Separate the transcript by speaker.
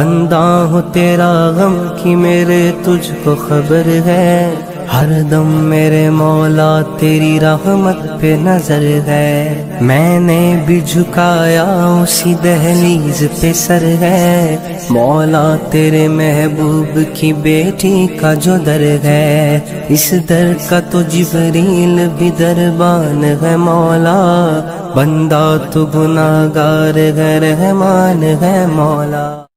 Speaker 1: बंदा हो तेरा गम की मेरे तुझको खबर है। हर दम मेरे मौला तेरी रहमत पे नज़र है। मैंने भी झुकाया उसी दहलीज पे सर है। मौला तेरे महबूब की बेटी का जो दर है। इस दर का तो जिबरील भी दरबान है मौला। बंदा तो गुनागार है, रहमान है मौला।